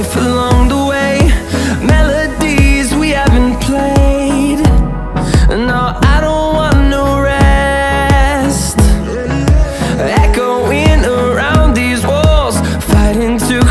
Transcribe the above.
life along the way. Melodies we haven't played. No, I don't want no rest. Echoing around these walls Fighting to